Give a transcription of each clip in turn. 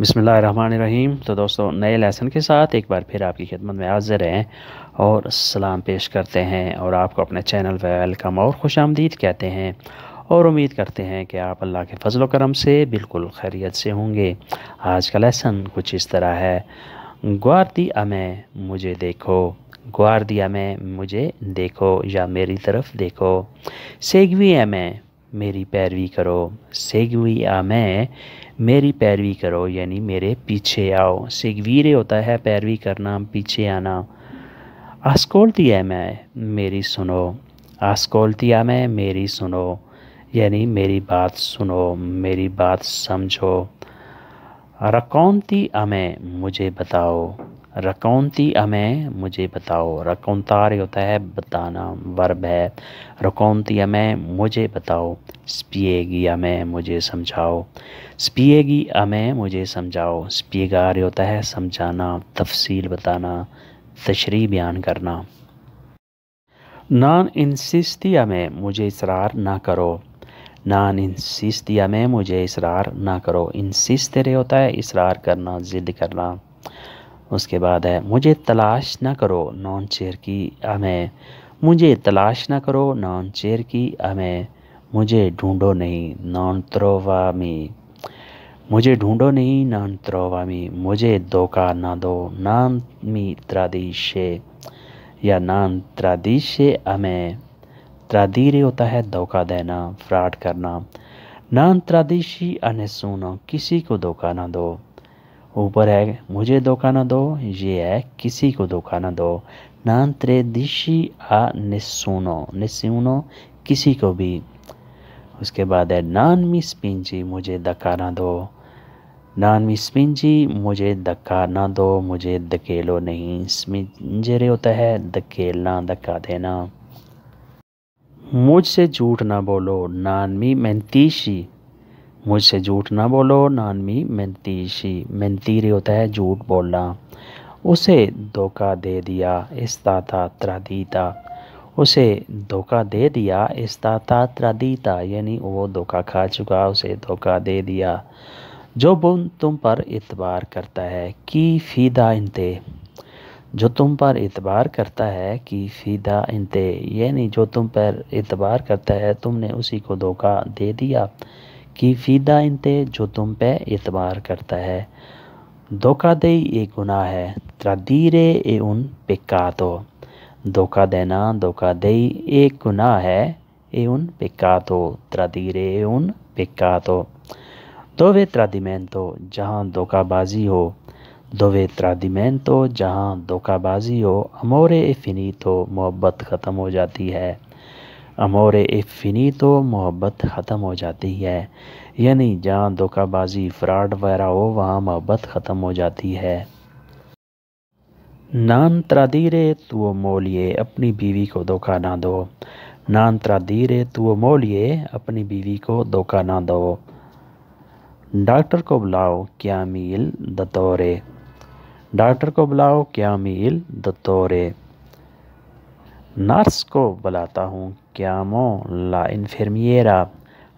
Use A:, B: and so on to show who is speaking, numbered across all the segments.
A: بسم اللہ الرحمن الرحیم۔ تو دوستو، نئے لیسن کے ساتھ ایک بار پھر آپ کی خدمت میں حاضر ہیں اور سلام پیش کرتے ہیں اور آپ کو اپنے چینل پہ ویلکم اور خوش آمدید کہتے ہیں اور امید کرتے ہیں کہ آپ اللہ کے فضل و کرم سے بالکل خیریت سے ہوں گے۔ آج کا لیسن کچھ اس طرح ہے۔ گواردی میں مجھے دیکھو، گواردیا میں مجھے دیکھو یا میری طرف دیکھو۔ سیگوی میں میری پیروی کرو۔ سیگوی میں میری پیروی کرو یعنی میرے پیچھے آؤ۔ سگویرے ہوتا ہے پیروی کرنا، پیچھے آنا۔ آسکولتی ہے میں، میری سنو۔ آسکولتی ہے میں، میری سنو۔ یعنی میری بات سنو، میری بات سمجھو۔ رکونتی ہمیں مجھے بتاؤ۔ رکونتی ہمیں، مجھے بتاؤ رکونتار ہوتا ہے، بتانا ورب ہے۔ رکونتی ہمیں، مجھے بتاؤ۔ سپیے گی ہمیں، مجھے سمجھاؤ۔ سپیے گی ہمیں، مجھے سمجھاؤ۔ سپیگار ہوتا ہے، سمجھانا، تفصیل بتانا، تشریح بیان کرنا۔ نان انسستی ہمیں، مجھے اصرار نہ کرو۔ نان انسستی ہمیں، مجھے اصرار نہ کرو۔ انسسترے ہوتا ہے، اصرار کرنا، ضد کرنا۔ اس کے بعد ہے، مجھے تلاش نہ کرو نان چیر کی ہمیں مجھے تلاش نہ کرو نان چیر کی ہمیں مجھے ڈھونڈو نہیں نان تروامی مجھے ڈھونڈو نہیں نان تروامی مجھے دھوکہ نہ دو نان می ترادیشے۔ یا نان ترادیشے ہمیں ترادیرے ہوتا ہے دھوکہ دینا، فراڈ کرنا۔ نان ترادیشی انسونو کسی کو دھوکہ نہ دو۔ اوپر ہے، مجھے دھوکہ نہ دو، یہ ہے، کسی کو دھوکہ نہ دو۔ نان تریدشی آ نسونو نسونو کسی کو بھی۔ اس کے بعد ہے نان می سپنجی، مجھے دکا نہ دو۔ نان می سپنجی، مجھے دکا نہ دو، مجھے دکیلو نہیں۔ سپنجرے ہوتا ہے دکیلنا دکا دینا۔ مجھ سے جھوٹ نہ بولو نان می منتیشی مجھ سے جھوٹ نہ بولو نانمی منتیشی منتیری ہوتا ہے جھوٹ بولنا۔ اسے دھوکہ دے دیا استاتا ترادیتا اسے دھوکہ دے دیا استاتا ترادیتا یعنی وہ دھوکہ کھا چکا، اسے دھوکہ دے دیا۔ جو بن تم پر اعتبار کرتا ہے، کی فیدہ انتے؟ جو تم پر اعتبار کرتا ہے، کی فیدہ انتے؟ یعنی جو تم پر اعتبار کرتا ہے، تم نے اسی کو دھوکہ دے دیا۔ کی فیدہ انتے جو تم پہ اعتبار کرتا ہے۔ دھوکہ دئی ایک گناہ ہے۔ تردیرے اے ان پکاتو دھوکہ دینا، دھوکہ دئی ایک گناہ ہے اے ان پکاتو تردیرے اے ان پکاتو دووے ترادیمنتو جہاں دھوکہ بازی ہو۔ دووے ترادیمنتو جہاں دھوکہ بازی ہو۔ امورے فنیتو محبت ختم ہو جاتی ہے۔ امور افنی تو محبت ختم ہو جاتی ہے۔ یعنی جہاں دھوکہ بازی، فراڈ وغیرہ ہو، وہاں محبت ختم ہو جاتی ہے۔ نان ترادیرے تو مولیے اپنی بیوی کو دھوکہ نہ دو۔ نان ترادیرے تو مولیے اپنی بیوی کو دھوکہ نہ دو۔ ڈاکٹر کو بلاؤ کیا میل دتورے۔ ڈاکٹر کو بلاؤ کیا میل دتورے۔ نرس کو بلاتا ہوں کیامو لا انفرمیرا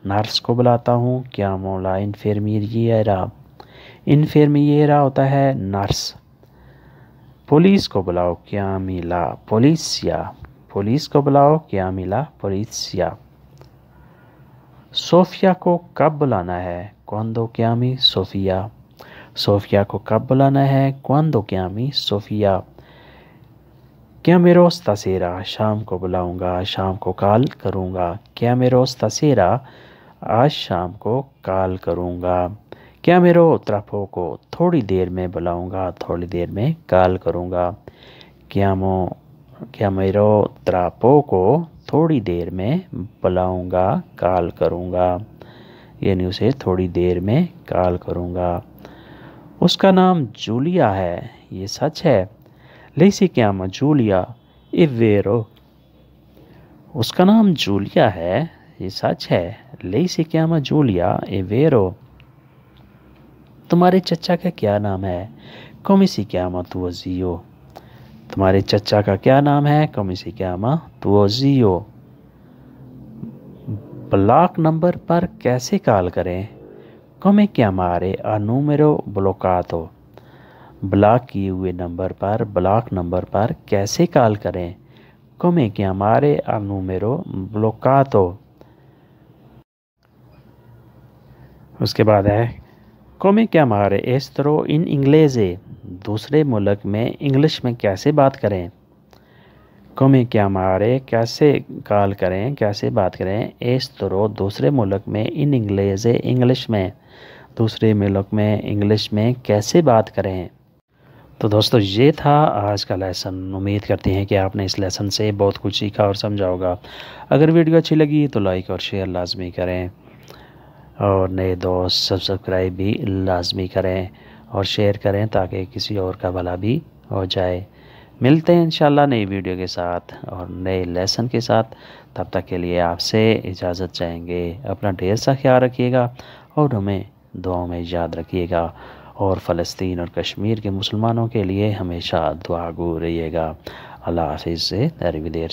A: نرس کو بلاتا ہوں کیامو لا انفرمیرا انفرمیرا ہوتا ہے نرس۔ پولیس کو بلاؤ کیا ملا پولیسیا۔ پولیس کو بلاؤ کیا ملا پولیسیا۔ صوفیہ کو کب بلانا ہے؟ کون دو قیامی صوفیہ۔ صوفیہ کو کب بلانا ہے؟ کون دو قیامی صوفیہ۔ کیا میں روز تسیرا شام کو بلاؤں گا، شام کو کال کروں گا؟ کیا میں روز تسیرا آج شام کو کال کروں گا؟ کیا میرو ترپو کو تھوڑی دیر میں بلاؤں گا، تھوڑی دیر میں کال کروں گا؟ کیا مو، کیا میرو تراپو کو تھوڑی دیر میں بلاؤں گا، کال کروں گا؟ یعنی اسے تھوڑی دیر میں کال کروں گا۔ اس کا نام جولیا ہے، یہ سچ ہے۔ لے سی کیا ما جولیا اے ویرو۔ اس کا نام جولیا ہے، یہ سچ ہے۔ لے سکیا م جولیا اے ویرو۔ تمہارے چچا کا کیا نام ہے؟ کم اسکیا ماں تو ازیو تمہارے چچا کا کیا نام ہے؟ کم تو ازیو بلاک نمبر پر کیسے کال کریں؟ کم کیا مارے انومیرو بلوکاتو۔ بلاک کیے ہوئے نمبر پر، بلاک نمبر پر کیسے کال کریں؟ come chiamare a numero bloccato اس کے بعد ہے come chiamare estero in inglese دوسرے ملک میں انگلش میں کیسے بات کریں؟ come chiamare کیسے کال کریں، کیسے بات کریں؟ estero دوسرے ملک میں ان انگلیزے انگلش میں۔ دوسرے ملک میں انگلش میں کیسے بات کریں؟ تو دوستو، یہ تھا آج کا لیسن امید کرتے ہیں کہ آپ نے اس لیسن سے بہت کچھ سیکھا اور سمجھا ہوگا۔ اگر ویڈیو اچھی لگی تو لائک اور شیئر لازمی کریں۔ اور نئے دوست سبسکرائب بھی لازمی کریں اور شیئر کریں تاکہ کسی اور کا بھلا بھی ہو جائے۔ ملتے ہیں انشاءاللہ نئی ویڈیو کے ساتھ اور نئے لیسن کے ساتھ۔ تب تک کے لیے آپ سے اجازت چاہیں گے۔ اپنا ڈھیر سا خیال رکھیے گا اور ہمیں دعاؤں میں یاد رکھیے گا۔ اور فلسطین اور کشمیر کے مسلمانوں کے لیے ہمیشہ دعا گو رہیے گا۔ اللہ حافظ سے دیر